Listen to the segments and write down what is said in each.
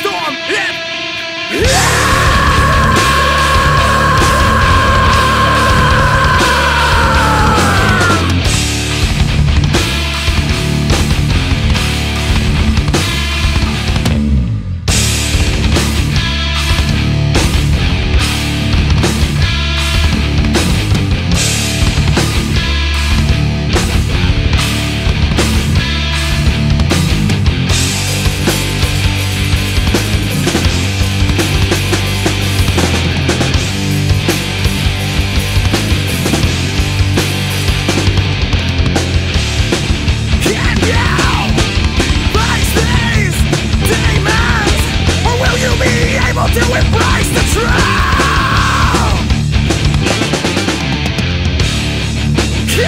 storm. Yeah.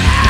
Ocean